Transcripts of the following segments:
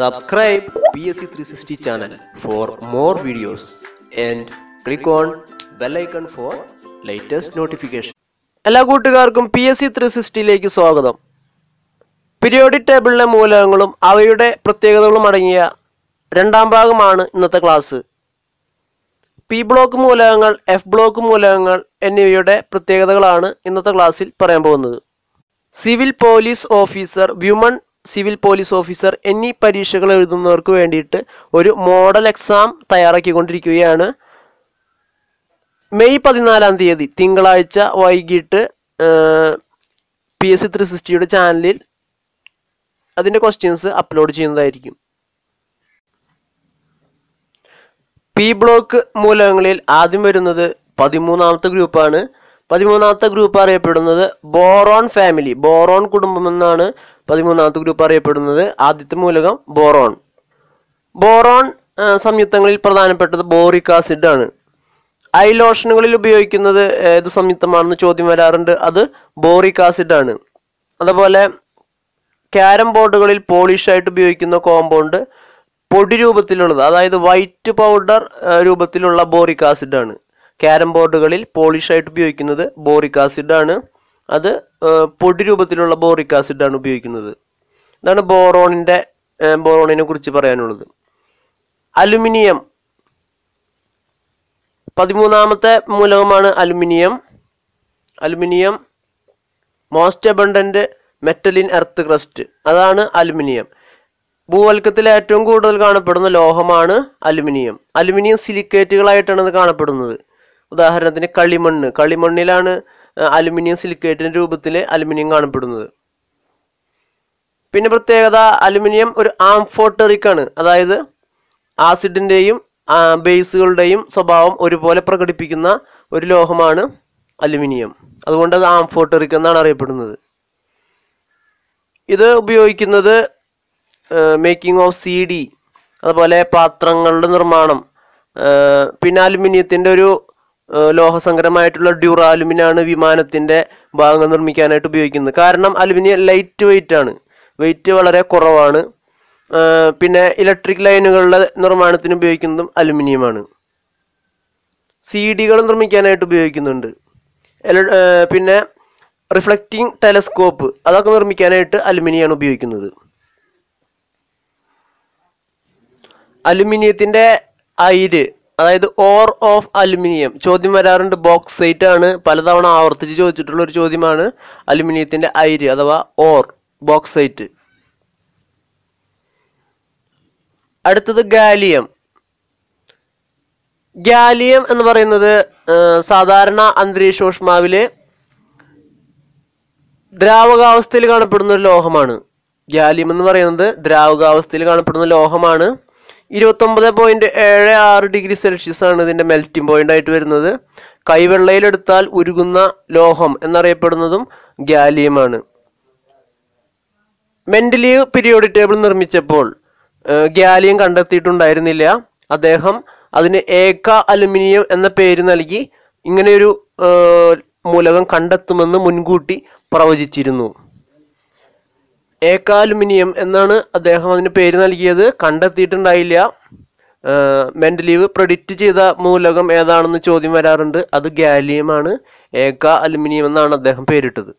Subscribe PSC360 channel for more videos and click on bell icon for latest notification. എല്ലാ കൂട്ടുകാർക്കും P S C three സിക്സ്റ്റിയിലേക്ക് സ്വാഗതം. Periodic ടേബിളിലെ മൂലകങ്ങളും അവയുടെ പ്രത്യേകതകളും അടങ്ങിയ രണ്ടാം ഭാഗമാണ് ഇന്നത്തെ ക്ലാസ് പി ബ്ലോക്ക് മൂലകങ്ങൾ എഫ് ബ്ലോക്ക് മൂലകങ്ങൾ എന്നിവയുടെ പ്രത്യേകതകളാണ് ഇന്നത്തെ ക്ലാസ്സിൽ പറയാൻ പോകുന്നത്. Civil police officer woman civil police officer എന്നീ പരീക്ഷകൾ എഴുതുന്നവർക്ക് വേണ്ടിയിട്ട് ഒരു മോഡൽ എക്സാം തയ്യാറാക്കിക്കൊണ്ടിരിക്കുകയാണ്. മെയ് പതിനാലാം തീയതി തിങ്കളാഴ്ച വൈകിട്ട് പി എസ് സി ത്രീ സിക്സ്റ്റിയുടെ ചാനലിൽ അതിന്റെ ക്വസ്റ്റ്യൻസ് അപ്ലോഡ് ചെയ്യുന്നതായിരിക്കും. പി ബ്ലോക്ക് മൂലകങ്ങളിൽ ആദ്യം വരുന്നത് പതിമൂന്നാമത്തെ ഗ്രൂപ്പാണ് പതിമൂന്നാമത്തെ ഗ്രൂപ്പ് അറിയപ്പെടുന്നത് ബോറോൺ ഫാമിലി ബോറോൺ കുടുംബം എന്നാണ് പതിമൂന്നാമത്തെ ഗ്രൂപ്പ് അറിയപ്പെടുന്നത് ആദ്യത്തെ മൂലകം ബോറോൺ. ബോറോൺ സംയുക്തങ്ങളിൽ പ്രധാനപ്പെട്ടത് ബോറിക് ആസിഡ് ആണ്. ഐ ലോഷനുകളിൽ ഉപയോഗിക്കുന്നത് ഏത് സംയുക്തമാണെന്ന് ചോദ്യം വരാറുണ്ട്. അത് ബോറിക് ആസിഡ് ആണ്. അതുപോലെ ക്യാരം ബോർഡുകളിൽ പോളിഷ് ആയിട്ട് ഉപയോഗിക്കുന്ന കോമ്പൗണ്ട് പൊടി രൂപത്തിലുള്ളത് അതായത് വൈറ്റ് പൗഡർ രൂപത്തിലുള്ള ബോറിക് ആസിഡ് ആണ്. ക്യാരം ബോർഡുകളിൽ പോളിഷ് ആയിട്ട് ഉപയോഗിക്കുന്നത് ബോറിക് ആസിഡ് ആണ്. അത് പൊടി രൂപത്തിലുള്ള ബോറിക് ആസിഡ് ആണ് ഉപയോഗിക്കുന്നത്. ഇതാണ് ബോറോണിന്റെ ബോറോണിനെ കുറിച്ച് പറയാനുള്ളത്. അലുമിനിയം. പതിമൂന്നാമത്തെ മൂലകമാണ് aluminium. Aluminium most abundant metal in earth crust. അതാണ് അലുമിനിയം. ഭൂവൽക്കത്തിൽ ഏറ്റവും കൂടുതൽ കാണപ്പെടുന്ന ലോഹമാണ് അലുമിനിയം. അലുമിനിയം സിലിക്കേറ്റുകളായിട്ടാണ് ഇത് കാണപ്പെടുന്നത്. ഉദാഹരണത്തിന് കളിമണ്ണ്. കളിമണ്ണിലാണ് അലുമിനിയം സിലിക്കേറ്റിന്റെ രൂപത്തിൽ അലുമിനിയം കാണപ്പെടുന്നത്. പിന്നെ പ്രത്യേകത അലുമിനിയം ഒരു ആംഫോട്ടറിക് ആണ് അതായത് ആസിഡിന്റെയും ബേസുകളുടെയും സ്വഭാവം ഒരുപോലെ പ്രകടിപ്പിക്കുന്ന ഒരു ലോഹമാണ് അലുമിനിയം. അതുകൊണ്ട് അത് ആംഫോട്ടറിക് എന്നാണ് അറിയപ്പെടുന്നത്. ഇത് ഉപയോഗിക്കുന്നത് മേക്കിംഗ് ഓഫ് സി ഡി അതുപോലെ പാത്രങ്ങളുടെ നിർമ്മാണം. പിന്നെ അലുമിനിയത്തിന്റെ ഒരു ലോഹസങ്കരമായിട്ടുള്ള ഡ്യൂറാലുമിനാണ് വിമാനത്തിന്റെ ഭാഗങ്ങൾ നിർമ്മിക്കാനായിട്ട് ഉപയോഗിക്കുന്നത്. കാരണം അലുമിനിയം ലൈറ്റ് വെയിറ്റ് ആണ്. വെയിറ്റ് വളരെ കുറവാണ്. പിന്നെ ഇലക്ട്രിക് ലൈനുകളുടെ നിർമ്മാണത്തിന് ഉപയോഗിക്കുന്നതും അലുമിനിയമാണ്. സി ഡികൾ നിർമ്മിക്കാനായിട്ട് ഉപയോഗിക്കുന്നുണ്ട്. പിന്നെ റിഫ്ലക്റ്റിംഗ് ടെലസ്കോപ്പ് അതൊക്കെ നിർമ്മിക്കാനായിട്ട് അലുമിനിയാണ് ഉപയോഗിക്കുന്നത്. അലുമിനിയത്തിന്റെ അയിര് അതായത് ഓർ ഓഫ് അലുമിനിയം. ചോദ്യം വരാറുണ്ട് ബോക്സൈറ്റ് ആണ്. പലതവണ ആവർത്തിച്ച് ചോദിച്ചിട്ടുള്ള ഒരു ചോദ്യമാണ് അലുമിനിയത്തിന്റെ അയിര് അഥവാ ഓർ ബോക്സൈറ്റ് അടുത്തത് ഗാലിയം. ഗാലിയം എന്ന് പറയുന്നത് സാധാരണ അന്തരീക്ഷോഷ്മാവിൽ ദ്രാവകാവസ്ഥയിൽ കാണപ്പെടുന്ന ഒരു ലോഹമാണ്. ഗാലിയം എന്ന് പറയുന്നത് ദ്രാവകാവസ്ഥയിൽ കാണപ്പെടുന്ന ലോഹമാണ്. ഇരുപത്തൊമ്പത് പോയിന്റ് ഏഴ് ആറ് ഡിഗ്രി സെൽഷ്യസ് ആണ് ഇതിന്റെ മെൽറ്റിംഗ് പോയിന്റ് ആയിട്ട് വരുന്നത്. കൈവെള്ളയിലെടുത്താൽ ഉരുകുന്ന ലോഹം എന്നറിയപ്പെടുന്നതും ഗാലിയമാണ് മെന്റലീവ് പീരിയോഡിക് ടേബിൾ നിർമ്മിച്ചപ്പോൾ ഗാലിയം കണ്ടെത്തിയിട്ടുണ്ടായിരുന്നില്ല. അദ്ദേഹം അതിന് ഏക്ക അലുമിനിയം എന്ന പേര് നൽകി ഇങ്ങനെയൊരു മൂലകം കണ്ടെത്തുമെന്ന് മുൻകൂട്ടി പ്രവചിച്ചിരുന്നു. ഏക അലുമിനിയം എന്നാണ് അദ്ദേഹം അതിന് പേര് നൽകിയത്. കണ്ടെത്തിയിട്ടുണ്ടായില്ല. മെന്റലീവ് പ്രൊഡിക്റ്റ് ചെയ്ത മൂലകം ഏതാണെന്ന് ചോദ്യം വരാറുണ്ട്. അത് ഗാലിയമാണ്. ഏക അലുമിനിയം എന്നാണ് അദ്ദേഹം പേരിട്ടത്.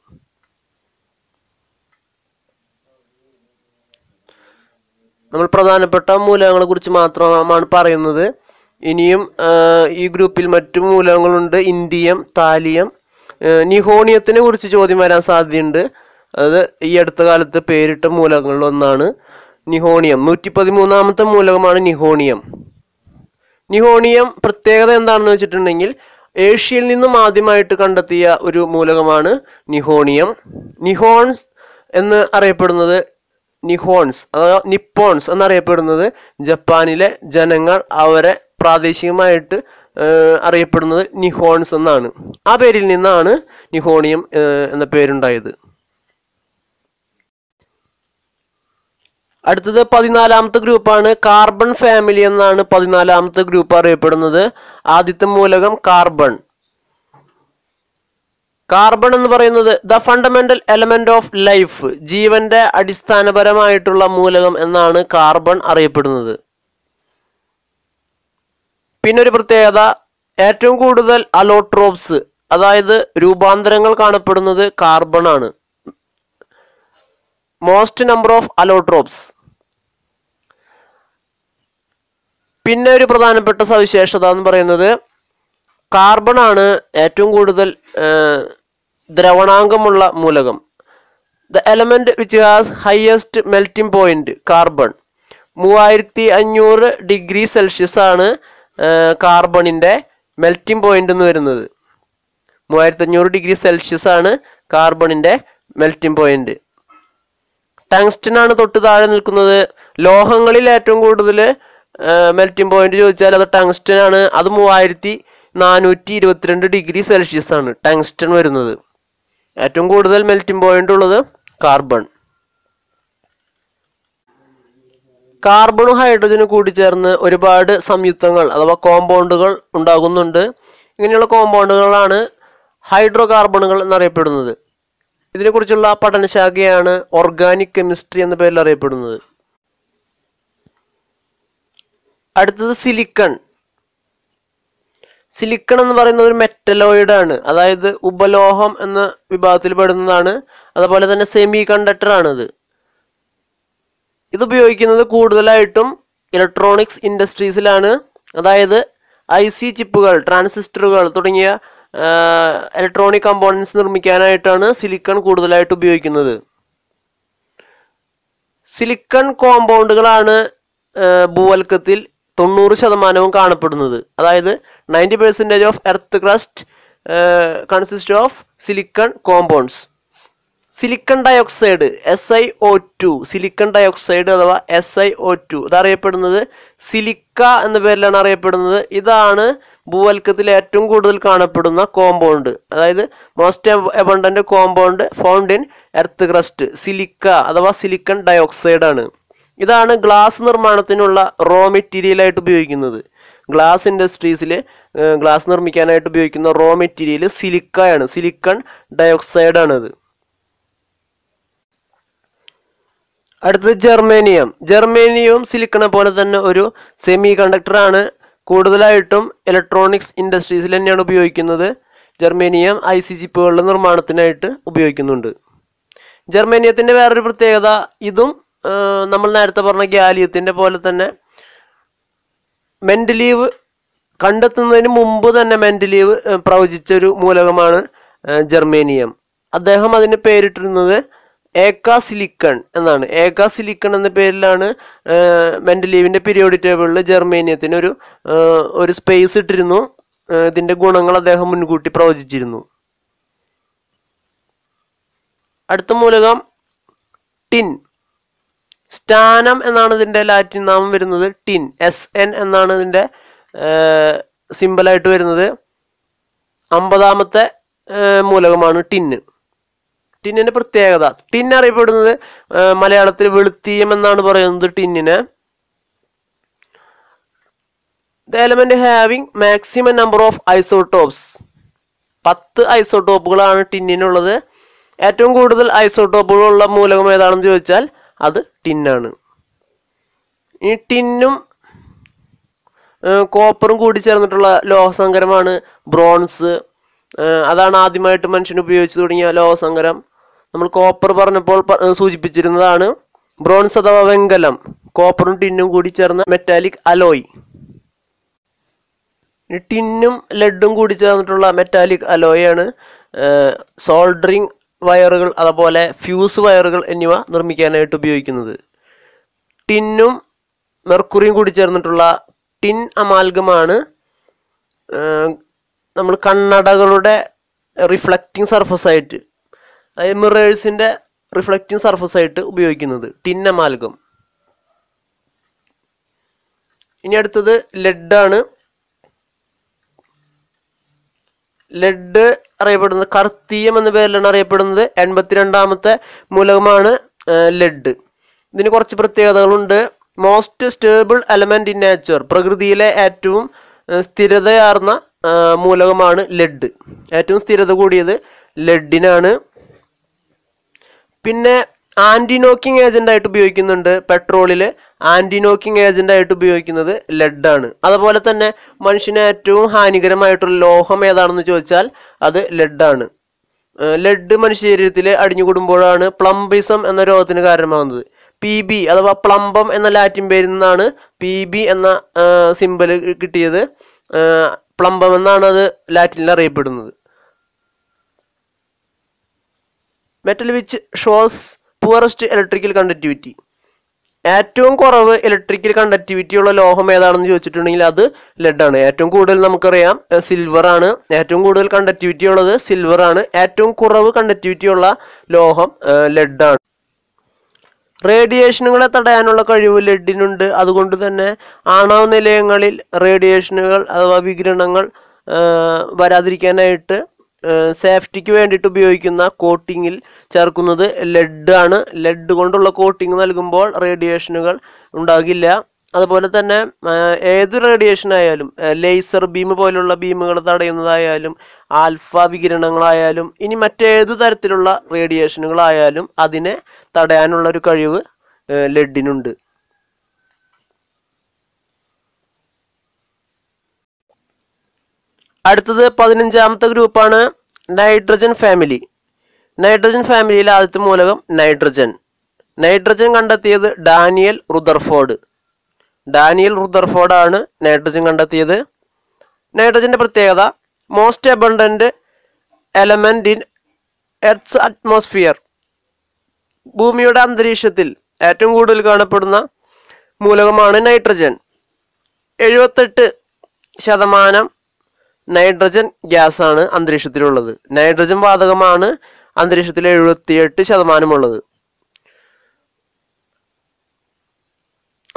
നമ്മൾ പ്രധാനപ്പെട്ട മൂലകങ്ങളെ കുറിച്ച് മാത്രമാണ് പറയുന്നത്. ഇനിയും ഈ ഗ്രൂപ്പിൽ മറ്റു മൂലകങ്ങളുണ്ട്. ഇന്ത്യം താലിയം നിഹോണിയത്തിനെ കുറിച്ച് ചോദ്യം വരാൻ സാധ്യതയുണ്ട്. അത് ഈ അടുത്ത കാലത്ത് പേരിട്ട മൂലകങ്ങളിൽ ഒന്നാണ് നിഹോണിയം. നൂറ്റി പതിമൂന്നാമത്തെ മൂലകമാണ് നിഹോണിയം. നിഹോണിയം പ്രത്യേകത എന്താണെന്ന് വെച്ചിട്ടുണ്ടെങ്കിൽ ഏഷ്യയിൽ നിന്നും ആദ്യമായിട്ട് കണ്ടെത്തിയ ഒരു മൂലകമാണ് നിഹോണിയം. നിഹോൺസ് എന്ന് അറിയപ്പെടുന്നത് നിഹോൺസ് അഥവാ നിപ്പോൺസ് എന്നറിയപ്പെടുന്നത് ജപ്പാനിലെ ജനങ്ങൾ അവരെ പ്രാദേശികമായിട്ട് അറിയപ്പെടുന്നത് നിഹോൺസ് എന്നാണ്. ആ പേരിൽ നിന്നാണ് നിഹോണിയം എന്ന പേരുണ്ടായത്. അടുത്തത് പതിനാലാമത്തെ ഗ്രൂപ്പാണ് കാർബൺ ഫാമിലി എന്നാണ് പതിനാലാമത്തെ ഗ്രൂപ്പ് അറിയപ്പെടുന്നത്. ആദ്യത്തെ മൂലകം കാർബൺ. കാർബൺ എന്ന് പറയുന്നത് the fundamental element of life ജീവന്റെ അടിസ്ഥാനപരമായിട്ടുള്ള മൂലകം എന്നാണ് കാർബൺ അറിയപ്പെടുന്നത്. പിന്നെ ഒരു പ്രത്യേകത ഏറ്റവും കൂടുതൽ അലോട്രോപ്സ് അതായത് രൂപാന്തരങ്ങൾ കാണപ്പെടുന്നത് കാർബൺ ആണ്. മോസ്റ്റ് നമ്പർ ഓഫ് അലോട്രോപ്സ് പിന്നെ ഒരു പ്രധാനപ്പെട്ട സവിശേഷത എന്ന് പറയുന്നത് കാർബൺ ആണ് ഏറ്റവും കൂടുതൽ ദ്രവണാംഗമുള്ള മൂലകം. The element which has highest melting point carbon മൂവായിരത്തി അഞ്ഞൂറ് ഡിഗ്രി സെൽഷ്യസ് ആണ് കാർബണിന്റെ മെൽറ്റിംഗ് പോയിന്റ് എന്ന് വരുന്നത്. മൂവായിരത്തി അഞ്ഞൂറ് ഡിഗ്രി സെൽഷ്യസ് ആണ് കാർബണിന്റെ മെൽറ്റിംഗ് പോയിന്റ് ടങ്സ്റ്റൻ ആണ് തൊട്ട് താഴെ നിൽക്കുന്നത്. ലോഹങ്ങളിൽ ഏറ്റവും കൂടുതൽ മെൽറ്റിംഗ് പോയിന്റ് ചോദിച്ചാൽ അത് ടങ്സ്റ്റൻ ആണ് അത് മൂവായിരത്തി നാനൂറ്റി ഇരുപത്തിരണ്ട് ഡിഗ്രി സെൽഷ്യസ് ആണ് ടങ്സ്റ്റൺ വരുന്നത്. ഏറ്റവും കൂടുതൽ മെൽറ്റിംഗ് പോയിന്റ് ഉള്ളത് കാർബൺ. കാർബണും ഹൈഡ്രജനും കൂടിച്ചേർന്ന് ഒരുപാട് സംയുക്തങ്ങൾ അഥവാ കോമ്പൗണ്ടുകൾ ഉണ്ടാകുന്നുണ്ട്. ഇങ്ങനെയുള്ള കോമ്പൗണ്ടുകളാണ് ഹൈഡ്രോ കാർബണുകൾ എന്നറിയപ്പെടുന്നത്. ഇതിനെക്കുറിച്ചുള്ള പഠനശാഖയാണ് ഓർഗാനിക് കെമിസ്ട്രി എന്ന പേരിൽ അറിയപ്പെടുന്നത്. അടുത്തത് സിലിക്കൺ. സിലിക്കൺ എന്ന് പറയുന്ന ഒരു മെറ്റലോയിഡ് ആണ്. അതായത് ഉപലോഹം എന്ന വിഭാഗത്തിൽ പെടുന്നതാണ്. അതുപോലെ തന്നെ സെമി കണ്ടക്ടർ ആണിത് ഇത് ഉപയോഗിക്കുന്നത് കൂടുതലായിട്ടും ഇലക്ട്രോണിക്സ് ഇൻഡസ്ട്രീസിലാണ്. അതായത് ഐ സി ചിപ്പുകൾ ട്രാൻസിസ്റ്ററുകൾ തുടങ്ങിയ ഇലക്ട്രോണിക് കമ്പോണൻസ് നിർമ്മിക്കാനായിട്ടാണ് സിലിക്കൺ കൂടുതലായിട്ട് ഉപയോഗിക്കുന്നത്. സിലിക്കൺ കോമ്പൗണ്ടുകളാണ് ഭൂവൽക്കത്തിൽ തൊണ്ണൂറ് ശതമാനവും കാണപ്പെടുന്നത്. അതായത് ninety percentage of earth crust consist of silicon compounds silicon dioxide S I O two silicon dioxide അഥവാ എസ് ഐ ഒ ടു ഇതറിയപ്പെടുന്നത് സിലിക്ക എന്ന പേരിലാണ് അറിയപ്പെടുന്നത്. ഇതാണ് ഭൂവൽക്കത്തിൽ ഏറ്റവും കൂടുതൽ കാണപ്പെടുന്ന കോമ്പൗണ്ട് അതായത് most abundant compound found in earth crust silica അഥവാ സിലിക്കൺ ഡയോക്സൈഡ് ആണ്. ഇതാണ് ഗ്ലാസ് നിർമ്മാണത്തിനുള്ള റോ മെറ്റീരിയൽ ആയിട്ട് ഉപയോഗിക്കുന്നത്. ഗ്ലാസ് ഇൻഡസ്ട്രീസിൽ ഗ്ലാസ് നിർമ്മിക്കാനായിട്ട് ഉപയോഗിക്കുന്ന റോ മെറ്റീരിയൽ സിലിക്കയാണ് സിലിക്കൺ ഡയോക്സൈഡ് ആണത്. അടുത്തത് ജർമേനിയം. ജർമേനിയവും സിലിക്കണെ പോലെ തന്നെ ഒരു സെമി കണ്ടക്ടർ ആണ്. കൂടുതലായിട്ടും ഇലക്ട്രോണിക്സ് ഇൻഡസ്ട്രീസിൽ തന്നെയാണ് ഉപയോഗിക്കുന്നത്. ജർമേനിയം ഐ സി ചിപ്പുകളുടെ നിർമ്മാണത്തിനായിട്ട് ഉപയോഗിക്കുന്നുണ്ട്. ജർമേനിയത്തിന്റെ വേറൊരു പ്രത്യേകത ഇതും നമ്മൾ നേരത്തെ പറഞ്ഞ ഗാലിയത്തിന്റെ പോലെ തന്നെ മെന്റലീവ് കണ്ടെത്തുന്നതിന് മുമ്പ് തന്നെ മെന്റലീവ് പ്രവചിച്ച ഒരു മൂലകമാണ് ജർമേനിയം അദ്ദേഹം അതിന് പേരിട്ടിരുന്നത് ഏക്ക സിലിക്കൺ എന്നാണ്. ഏകാ സിലിക്കൺ എന്ന പേരിലാണ് മെന്റലീവിന്റെ പീരിയോഡിക് ടേബിളിൽ ജർമേനിയത്തിന് ഒരു ഒരു സ്പേസ് ഇട്ടിരുന്നു. ഇതിന്റെ ഗുണങ്ങൾ അദ്ദേഹം മുൻകൂട്ടി പ്രവചിച്ചിരുന്നു. അടുത്ത മൂലകം ടിൻ. സ്റ്റാനം എന്നാണ് ഇതിന്റെ ലാറ്റിൻ നാമം വരുന്നത്. ടിൻ എസ് എൻ എന്നാണ് ഇതിന്റെ സിമ്പിളായിട്ട് വരുന്നത്. അമ്പതാമത്തെ മൂലകമാണ് ടിന്ന് ടിന്നിന്റെ പ്രത്യേകത. ടിൻ അറിയപ്പെടുന്നത് മലയാളത്തിൽ വെളുത്തീയം എന്നാണ് പറയുന്നത് ടിന്നിനെ. The element having maximum number of isotopes പത്ത് ഐസോട്ടോപ്പുകളാണ് ടിന്നിനുള്ളത്. ഏറ്റവും കൂടുതൽ ഐസോട്ടോപ്പുകളുള്ള മൂലകം ഏതാണെന്ന് ചോദിച്ചാൽ അത് ടിന്നാണ്. ഈ ടിന്നും കോപ്പറും കൂടി ചേർന്നിട്ടുള്ള ലോഹസങ്കരമാണ് ബ്രോൺസ്. അതാണ് ആദ്യമായിട്ട് മനുഷ്യൻ ഉപയോഗിച്ചു തുടങ്ങിയ ലോഹസങ്കരം. നമ്മൾ കോപ്പർ പറഞ്ഞപ്പോൾ സൂചിപ്പിച്ചിരുന്നതാണ് ബ്രോൺസ് അഥവാ വെങ്കലം. കോപ്പറും ടിന്നും കൂടി ചേർന്ന മെറ്റാലിക് അലോയ് ടിന്നും ലെഡും കൂടി ചേർന്നിട്ടുള്ള മെറ്റാലിക് അലോയാണ് സോൾഡറിങ് വയറുകൾ അതുപോലെ ഫ്യൂസ് വയറുകൾ എന്നിവ നിർമ്മിക്കാനായിട്ട് ഉപയോഗിക്കുന്നത്. ടിന്നും മെർക്കുറിയും കൂടി ചേർന്നിട്ടുള്ള ടിൻ അമാൽഗമാണ് നമ്മൾ കണ്ണടകളുടെ റിഫ്ലക്റ്റിംഗ് സർഫസ് ആയിട്ട് അതായത് മിറേഴ്സിന്റെ റിഫ്ലക്റ്റിംഗ് സർഫസ് ആയിട്ട് ഉപയോഗിക്കുന്നത് ടിൻ അമാൽഗം ഇനി അടുത്തത് ലെഡാണ് ലെഡ് അറിയപ്പെടുന്നത് കർത്തീയം എന്ന പേരിലാണ് അറിയപ്പെടുന്നത്. എൺപത്തിരണ്ടാമത്തെ മൂലകമാണ് ലെഡ് ഇതിന് കുറച്ച് പ്രത്യേകതകളുണ്ട്. Most stable element in nature പ്രകൃതിയിലെ ഏറ്റവും സ്ഥിരതയാർന്ന മൂലകമാണ് ലെഡ് ഏറ്റവും സ്ഥിരത കൂടിയത് ലെഡിനാണ് പിന്നെ ആന്റി നോക്കിംഗ് ഏജന്റ് ആയിട്ട് ഉപയോഗിക്കുന്നുണ്ട് പെട്രോളിൽ ആന്റി നോക്കിംഗ് ഏജന്റ് ആയിട്ട് ഉപയോഗിക്കുന്നത് ലെഡാണ് അതുപോലെ തന്നെ മനുഷ്യന് ഏറ്റവും ഹാനികരമായിട്ടുള്ള ലോഹം ഏതാണെന്ന് ചോദിച്ചാൽ അത് ലെഡാണ് ലെഡ് മനുഷ്യ ശരീരത്തിൽ അടിഞ്ഞുകൂടുമ്പോഴാണ് പ്ലംബിസം എന്ന രോഗത്തിന് കാരണമാകുന്നത്. പി ബി അഥവാ പ്ലംബം എന്ന ലാറ്റിൻ പേരിൽ നിന്നാണ് പി ബി എന്ന സിമ്പൽ കിട്ടിയത്. പ്ലംബം എന്നാണ് അത് ലാറ്റിനിൽ അറിയപ്പെടുന്നത്. Metal which shows poorest electrical conductivity ഏറ്റവും കുറവ് ഇലക്ട്രിക്കൽ കണ്ടക്ടിവിറ്റി ഉള്ള ലോഹം ഏതാണെന്ന് ചോദിച്ചിട്ടുണ്ടെങ്കിൽ അത് ലെഡ് ആണ്. ഏറ്റവും കൂടുതൽ നമുക്കറിയാം സിൽവർ ആണ്. ഏറ്റവും കൂടുതൽ കണ്ടക്ടിവിറ്റി ഉള്ളത് സിൽവർ ആണ്. ഏറ്റവും കുറവ് കണ്ടക്ടിവിറ്റി ഉള്ള ലോഹം ലെഡ് ആണ്. റേഡിയേഷനുകളെ തടയാനുള്ള കഴിവ് ലെഡിനുണ്ട് അതുകൊണ്ട് തന്നെ ആണവ നിലയങ്ങളിൽ റേഡിയേഷനുകൾ അഥവാ വികിരണങ്ങൾ വരാതിരിക്കാനായിട്ട് സേഫ്റ്റിക്ക് വേണ്ടിയിട്ട് ഉപയോഗിക്കുന്ന കോട്ടിങ്ങിൽ ചേർക്കുന്നത് ലെഡ് ആണ്. ലെഡ് കൊണ്ടുള്ള കോട്ടിങ് നൽകുമ്പോൾ റേഡിയേഷനുകൾ ഉണ്ടാകില്ല. അതുപോലെ തന്നെ ഏത് റേഡിയേഷൻ ആയാലും ലേസർ ബീം പോലുള്ള ബീമുകൾ തടയുന്നതായാലും ആൽഫ വികിരണങ്ങളായാലും ഇനി മറ്റേത് തരത്തിലുള്ള റേഡിയേഷനുകളായാലും അതിനെ തടയാനുള്ള ഒരു കഴിവ് ലെഡിനുണ്ട് അടുത്തത് പതിനഞ്ചാമത്തെ ഗ്രൂപ്പാണ് നൈട്രജൻ ഫാമിലി. നൈട്രജൻ ഫാമിലിയിലെ ആദ്യത്തെ മൂലകം നൈട്രജൻ. നൈട്രജൻ കണ്ടെത്തിയത് ഡാനിയൽ റുദർഫോർഡ്. ഡാനിയൽ റുദർഫോർഡ് ആണ് നൈട്രജൻ കണ്ടെത്തിയത്. നൈട്രജന്റെ പ്രത്യേകത most abundant element in earth's atmosphere ഭൂമിയുടെ അന്തരീക്ഷത്തിൽ ഏറ്റവും കൂടുതൽ കാണപ്പെടുന്ന മൂലകമാണ് നൈട്രജൻ. എഴുപത്തെട്ട് ശതമാനം നൈട്രജൻ ഗ്യാസ് ആണ് അന്തരീക്ഷത്തിലുള്ളത്. നൈട്രജൻ വാതകമാണ് അന്തരീക്ഷത്തിൽ എഴുപത്തിയെട്ട് ശതമാനമുള്ളത്.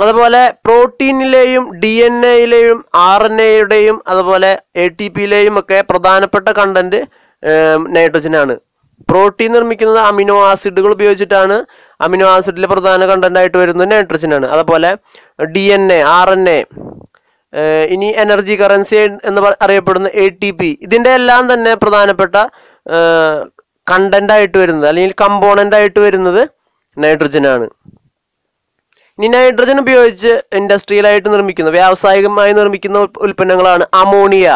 അതുപോലെ പ്രോട്ടീനിലെയും ഡി എൻ എയിലെയും ആർ എൻ എയുടെയും അതുപോലെ എ ടി പിയിലെയും ഒക്കെ പ്രധാനപ്പെട്ട കണ്ടന്റ് നൈട്രജനാണ്. പ്രോട്ടീൻ നിർമ്മിക്കുന്നത് അമിനോ ആസിഡുകൾ ഉപയോഗിച്ചിട്ടാണ്. അമിനോ ആസിഡിലെ പ്രധാന കണ്ടന്റ് ആയിട്ട് വരുന്നത് നൈട്രജനാണ്. അതുപോലെ D N A R N A ഇനി എനർജി കറൻസി എന്ന് അറിയപ്പെടുന്ന എ ടി പി ഇതിന്റെ എല്ലാം തന്നെ പ്രധാനപ്പെട്ട കണ്ടന്റ് ആയിട്ട് വരുന്നത് അല്ലെങ്കിൽ കമ്പോണന്റ് ആയിട്ട് വരുന്നത് നൈട്രജനാണ് ഇനി നൈട്രജൻ ഉപയോഗിച്ച് ഇൻഡസ്ട്രിയലായിട്ട് നിർമ്മിക്കുന്ന വ്യാവസായികമായി നിർമ്മിക്കുന്ന ഉൽപ്പന്നങ്ങളാണ് ammonia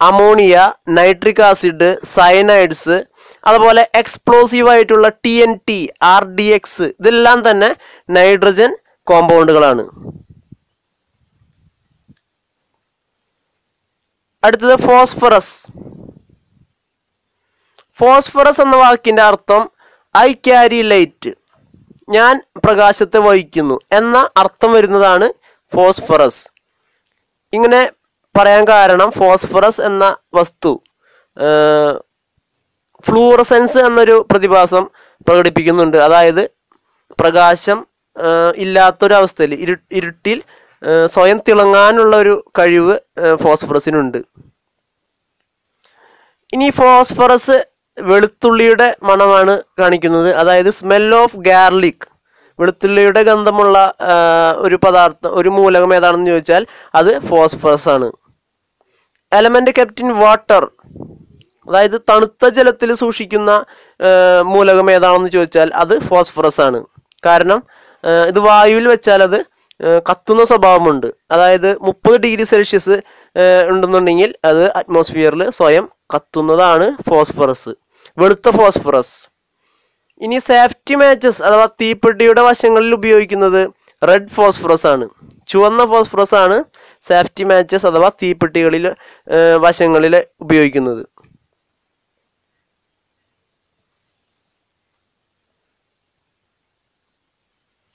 ammonia nitric acid cyanides അതുപോലെ എക്സ്പ്ലോസീവ് ആയിട്ടുള്ള T N T R D X ഇതെല്ലാം തന്നെ നൈട്രജൻ കോമ്പൗണ്ടുകളാണ് അടുത്തത് ഫോസ്ഫറസ്. ഫോസ്ഫറസ് എന്ന വാക്കിന്റെ അർത്ഥം ഐ ക്യാരി ലൈറ്റ് ഞാൻ പ്രകാശത്തെ വഹിക്കുന്നു എന്ന അർത്ഥം വരുന്നതാണ് ഫോസ്ഫറസ്. ഇങ്ങനെ പറയാൻ കാരണം ഫോസ്ഫറസ് എന്ന വസ്തു ഫ്ലൂറസെൻസ് എന്നൊരു പ്രതിഭാസം പ്രകടിപ്പിക്കുന്നുണ്ട്. അതായത് പ്രകാശം ഇല്ലാത്തൊരവസ്ഥയിൽ ഇരു ഇരുട്ടിൽ സ്വയം തിളങ്ങാനുള്ള ഒരു കഴിവ് ഫോസ്ഫറസിനുണ്ട്. ഇനി ഫോസ്ഫറസ് വെളുത്തുള്ളിയുടെ മണമാണ് കാണിക്കുന്നത്. അതായത് സ്മെൽ ഓഫ് ഗാർലിക് വെളുത്തുള്ളിയുടെ ഗന്ധമുള്ള ഒരു പദാർത്ഥം ഒരു മൂലകം ഏതാണെന്ന് ചോദിച്ചാൽ അത് ഫോസ്ഫറസ് ആണ്. എലമെന്റ് കെപ്റ്റിൻ വാട്ടർ അതായത് തണുത്ത ജലത്തിൽ സൂക്ഷിക്കുന്ന മൂലകം ഏതാണെന്ന് ചോദിച്ചാൽ അത് ഫോസ്ഫറസ് ആണ്. കാരണം ഇത് വായുവിൽ വെച്ചാൽ അത് കത്തുന്ന സ്വഭാവമുണ്ട്. അതായത് മുപ്പത് ഡിഗ്രി സെൽഷ്യസ് ഉണ്ടെന്നുണ്ടെങ്കിൽ അത് അറ്റ്മോസ്ഫിയറിൽ സ്വയം കത്തുന്നതാണ് ഫോസ്ഫറസ്. വെളുത്ത ഫോസ്ഫറസ്. ഇനി സേഫ്റ്റി മാച്ചസ് അഥവാ തീപ്പെട്ടിയുടെ വശങ്ങളിൽ ഉപയോഗിക്കുന്നത് റെഡ് ഫോസ്ഫറസ് ആണ്. ചുവന്ന ഫോസ്ഫറസ് ആണ് സേഫ്റ്റി മാച്ചസ് അഥവാ തീപ്പെട്ടികളിൽ വശങ്ങളിൽ ഉപയോഗിക്കുന്നത്.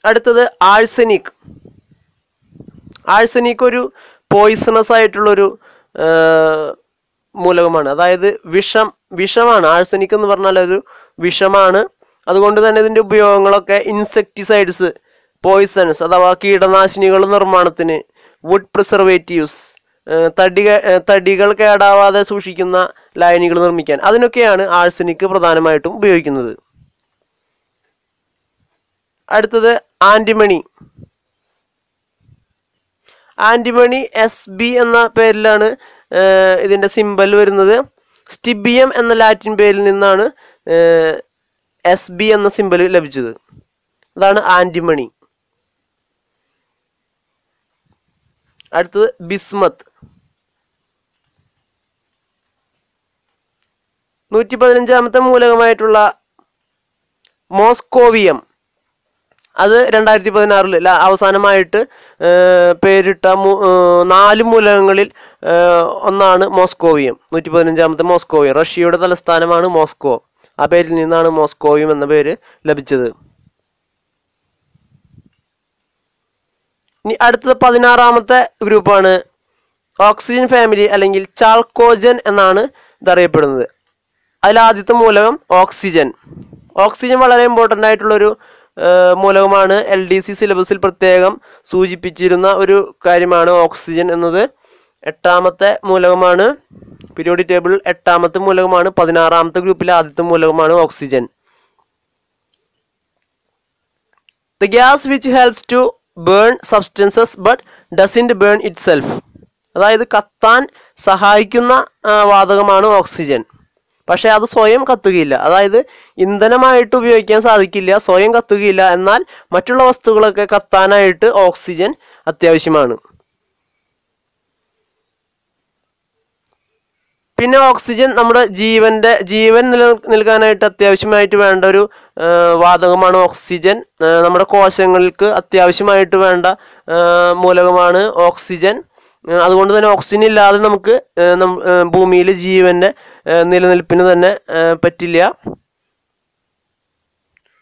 അടുത്തത് ആഴ്സനിക്. ആഴ്സനിക് ഒരു പോയിസണസ് ആയിട്ടുള്ളൊരു മൂലകമാണ്. അതായത് വിഷം വിഷമാണ്. ആഴ്സനിക് എന്ന് പറഞ്ഞാൽ ഒരു വിഷമാണ്. അതുകൊണ്ട് തന്നെ ഇതിന്റെ ഉപയോഗങ്ങളൊക്കെ ഇൻസെക്ടിസൈഡ്സ് പോയിസൺസ് അഥവാ കീടനാശിനികൾ നിർമ്മാണത്തിന് വുഡ് പ്രിസർവേറ്റീവ്സ് തടി തടികൾ കേടാവാതെ സൂക്ഷിക്കുന്ന ലായനികൾ നിർമ്മിക്കാൻ. അതിനൊക്കെയാണ് ആഴ്സനിക് പ്രധാനമായിട്ടും ഉപയോഗിക്കുന്നത്. അടുത്തത് ആന്റിമണി ആന്റിമണി എസ് ബി എന്ന പേരിലാണ് ഇതിന്റെ സിമ്പൽ വരുന്നത്. സ്റ്റിബിയം എന്ന ലാറ്റിൻ പേരിൽ നിന്നാണ് എസ് ബി എന്ന സിമ്പൽ ലഭിച്ചത്. അതാണ് ആന്റിമണി. അടുത്തത് ബിസ്മത്ത്. നൂറ്റി പതിനഞ്ചാമത്തെ മൂലകമായിട്ടുള്ള മോസ്കോവിയം. അത് രണ്ടായിരത്തി പതിനാറിൽ അവസാനമായിട്ട് പേരിട്ട നാല് മൂലകങ്ങളിൽ ഒന്നാണ് മോസ്കോവിയം നൂറ്റി പതിനഞ്ചാമത്തെ മോസ്കോവിയം റഷ്യയുടെ തലസ്ഥാനമാണ് മോസ്കോ. ആ പേരിൽ നിന്നാണ് മോസ്കോവിയം എന്ന പേര് ലഭിച്ചത്. ഇനി അടുത്തത് പതിനാറാമത്തെ ഗ്രൂപ്പാണ്. ഓക്സിജൻ ഫാമിലി അല്ലെങ്കിൽ ചാൾക്കോജൻ എന്നാണ് ഇതറിയപ്പെടുന്നത്. അതിൽ ആദ്യത്തെ മൂലകം ഓക്സിജൻ. ഓക്സിജൻ വളരെ ഇമ്പോർട്ടന്റ് ആയിട്ടുള്ളൊരു മൂലകമാണ് എൽ ഡി സി സിലബസിൽ പ്രത്യേകം സൂചിപ്പിച്ചിരുന്ന ഒരു കാര്യമാണ് ഓക്സിജൻ എന്നത്. എട്ടാമത്തെ മൂലകമാണ് പീരിയോഡിക് ടേബിൾ എട്ടാമത്തെ മൂലകമാണ് പതിനാറാമത്തെ ഗ്രൂപ്പിലെ ആദ്യത്തെ മൂലകമാണ് oxygen the gas which helps to burn substances but doesn't burn itself അതായത് കത്താൻ സഹായിക്കുന്ന വാതകമാണ് ഓക്സിജൻ പക്ഷേ അത് സ്വയം കത്തുകയില്ല. അതായത് ഇന്ധനമായിട്ട് ഉപയോഗിക്കാൻ സാധിക്കില്ല സ്വയം കത്തുകയില്ല. എന്നാൽ മറ്റുള്ള വസ്തുക്കളൊക്കെ കത്താനായിട്ട് ഓക്സിജൻ അത്യാവശ്യമാണ്. പിന്നെ ഓക്സിജൻ നമ്മുടെ ജീവന്റെ ജീവൻ നില നിൽക്കാനായിട്ട് അത്യാവശ്യമായിട്ട് വേണ്ട ഒരു വാതകമാണ് ഓക്സിജൻ. നമ്മുടെ കോശങ്ങൾക്ക് അത്യാവശ്യമായിട്ട് വേണ്ട മൂലകമാണ് ഓക്സിജൻ. അതുകൊണ്ട് തന്നെ ഓക്സിജൻ ഇല്ലാതെ നമുക്ക് ഭൂമിയിൽ ജീവന്റെ നിലനിൽപ്പിന് തന്നെ പറ്റില്ല.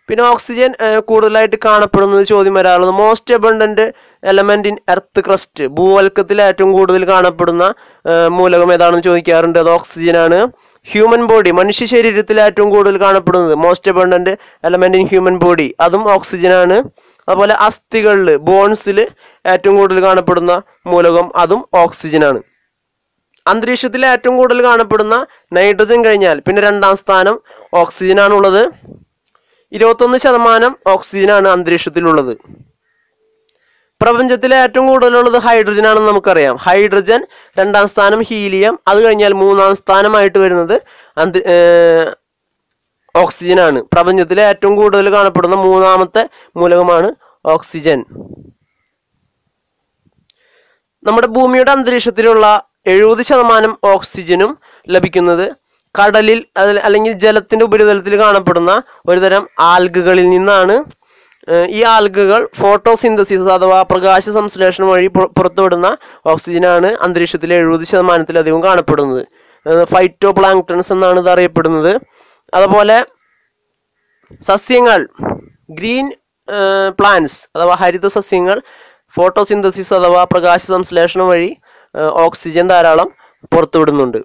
പിന്നെ ഓക്സിജൻ കൂടുതലായിട്ട് കാണപ്പെടുന്നത് ചോദ്യം വരാറുള്ളത് most abundant element in earth crust ഭൂവൽക്കത്തിൽ ഏറ്റവും കൂടുതൽ കാണപ്പെടുന്ന മൂലകം ഏതാണെന്ന് ചോദിക്കാറുണ്ട്. അത് ഓക്സിജൻ ആണ്. ഹ്യൂമൻ ബോഡി മനുഷ്യ ശരീരത്തിൽ ഏറ്റവും കൂടുതൽ കാണപ്പെടുന്നത് most abundant element in human body അതും ഓക്സിജൻ ആണ്. അതുപോലെ അസ്ഥികളിൽ ബോൺസിൽ ഏറ്റവും കൂടുതൽ കാണപ്പെടുന്ന മൂലകം അതും ഓക്സിജനാണ്. അന്തരീക്ഷത്തിൽ ഏറ്റവും കൂടുതൽ കാണപ്പെടുന്ന നൈട്രജൻ കഴിഞ്ഞാൽ പിന്നെ രണ്ടാം സ്ഥാനം ഓക്സിജൻ ആണുള്ളത് ഇരുപത്തൊന്ന് ശതമാനം ഓക്സിജനാണ് അന്തരീക്ഷത്തിലുള്ളത്. പ്രപഞ്ചത്തിലെ ഏറ്റവും കൂടുതലുള്ളത് ഹൈഡ്രജൻ ആണെന്ന് നമുക്കറിയാം. ഹൈഡ്രജൻ രണ്ടാം സ്ഥാനം ഹീലിയം അത് കഴിഞ്ഞാൽ മൂന്നാം സ്ഥാനമായിട്ട് വരുന്നത് ഓക്സിജൻ ആണ് പ്രപഞ്ചത്തിലെ ഏറ്റവും കൂടുതൽ കാണപ്പെടുന്ന മൂന്നാമത്തെ മൂലകമാണ് ഓക്സിജൻ. നമ്മുടെ ഭൂമിയുടെ അന്തരീക്ഷത്തിലുള്ള എഴുപത് ശതമാനം ഓക്സിജനും ലഭിക്കുന്നത് കടലിൽ അല്ലെങ്കിൽ ജലത്തിന്റെ ഉപരിതലത്തിൽ കാണപ്പെടുന്ന ഒരുതരം ആൽഗകളിൽ നിന്നാണ്. ഈ ആൽഗകൾ ഫോട്ടോസിന്തസിസ് അഥവാ പ്രകാശ സംശ്ലേഷണം വഴി പുറത്തുവിടുന്ന ഓക്സിജനാണ് അന്തരീക്ഷത്തിലെ എഴുപത് ശതമാനത്തിലധികം കാണപ്പെടുന്നത്. ഫൈറ്റോ പ്ലാങ്ക്ടൺസ് എന്നാണ് ഇത് അറിയപ്പെടുന്നത്. അതുപോലെ സസ്യങ്ങൾ ഗ്രീൻ പ്ലാന്റ്സ് അഥവാ ഹരിത സസ്യങ്ങൾ ഫോട്ടോസിന്തസിസ് അഥവാ പ്രകാശ സംശ്ലേഷണം വഴി ഓക്സിജൻ ധാരാളം പുറത്തുവിടുന്നുണ്ട്.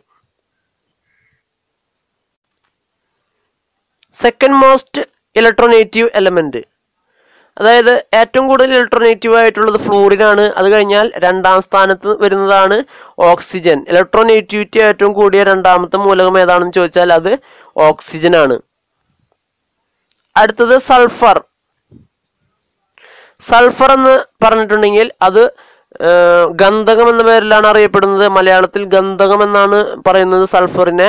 സെക്കൻഡ് മോസ്റ്റ് ഇലക്ട്രോനേറ്റീവ് എലമെന്റ് അതായത് ഏറ്റവും കൂടുതൽ ഇലക്ട്രോനേറ്റീവ് ആയിട്ടുള്ളത് ഫ്ലൂറിൻ ആണ്. അത് കഴിഞ്ഞാൽ രണ്ടാം സ്ഥാനത്ത് വരുന്നതാണ് ഓക്സിജൻ ഇലക്ട്രോനേറ്റിവിറ്റി ഏറ്റവും കൂടിയ രണ്ടാമത്തെ മൂലകം ഏതാണെന്ന് ചോദിച്ചാൽ അത് ഓക്സിജൻ ആണ് അടുത്തത് സൾഫർ. സൾഫർ എന്ന് പറഞ്ഞിട്ടുണ്ടെങ്കിൽ അത് ഗന്ധകം എന്ന പേരിലാണ് അറിയപ്പെടുന്നത്. മലയാളത്തിൽ ഗന്ധകം എന്നാണ് പറയുന്നത് സൾഫറിനെ.